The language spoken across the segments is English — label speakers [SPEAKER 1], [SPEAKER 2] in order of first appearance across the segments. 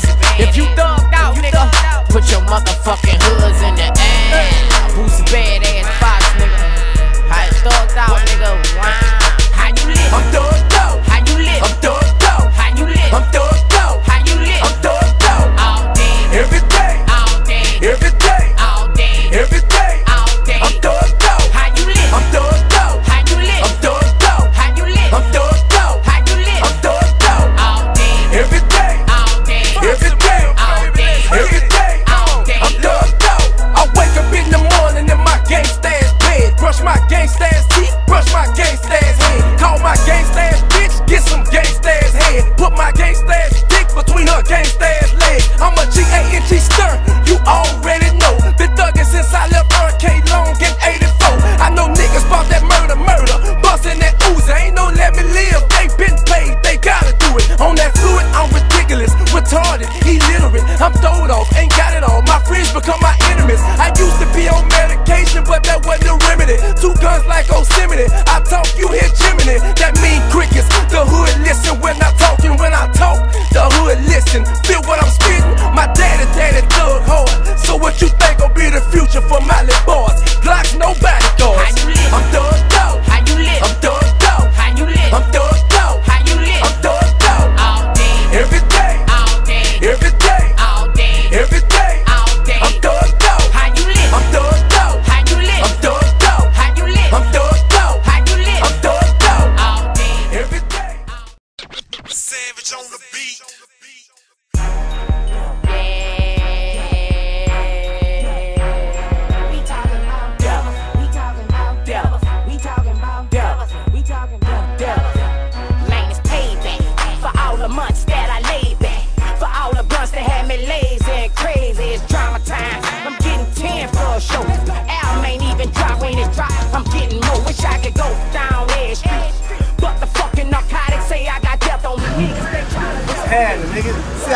[SPEAKER 1] nigga. If you thugged out, nigga, put your motherfucking hoods in the air. Who's a badass
[SPEAKER 2] future for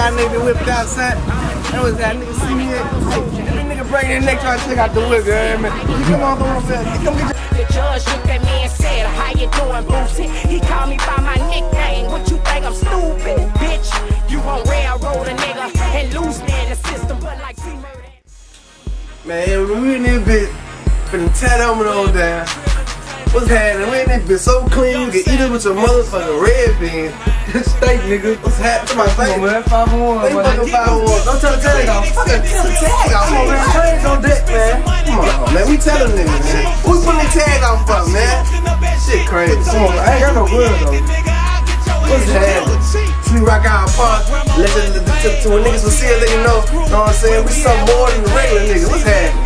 [SPEAKER 3] See how nigga whipped outside? That was that nigga see me at. Hey, nigga bring that neck trying to check out the whip, you me? You come on, come on, come on, come get your
[SPEAKER 1] The judge looked at me and said, How you doing, Boosie? He called me by my nickname. What you think I'm stupid, bitch? You won't railroad a nigga and lose me in the system, but like C murder.
[SPEAKER 3] Man, we in this bitch, finna tear them all down. What's happening? We in this bitch so clean, you can eat it with your motherfucking red beans. Steak, nigga. What's happening? My steak.
[SPEAKER 4] man, five for one,
[SPEAKER 3] They
[SPEAKER 4] man.
[SPEAKER 3] fucking five one. Don't tell the tag off. Fucking tell the tag off. Come on, man. Change on deck, man. Come on, man. We telling niggas, man. Who we putting the tag off for, man? Shit crazy. Come on, man. I ain't got no word, though. What's happening? See, rock our park. Listen to, to, to when niggas will see it, let you know. Know what I'm saying? We something more than the regular nigga. What's happening?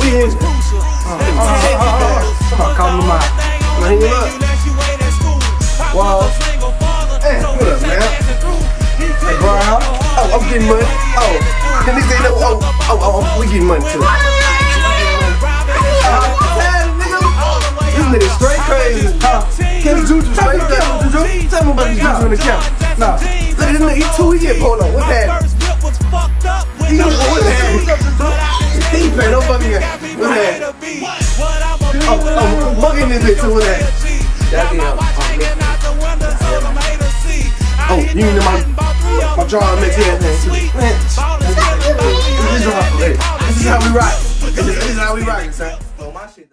[SPEAKER 3] We in. Uh, uh, uh, uh, uh. Come on, call out. Now, hit him up. Wall. Getting money. Oh, then he say, no, oh, oh, oh, oh, we getting money too. Uh, this nigga straight crazy. Huh? Tell me about this Juju in the camp. Nah, look at this nigga. He two. He get up. What's that? He go with that. He ain't playing no fucking. What's that? Oh, oh, this bitch too. What's that? Goddamn. Uh, uh, oh, you mean my my Draw mix here, This is how, hey, we. This is, how we son. Oh, my shit.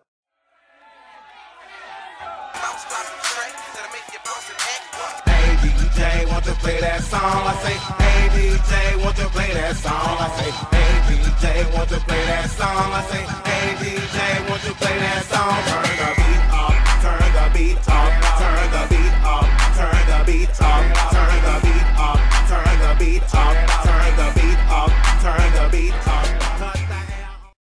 [SPEAKER 5] DJ, want to play that song? I say, hey DJ, want to play that song? I say, hey DJ, want to play that song? I say, hey DJ, want to play that song?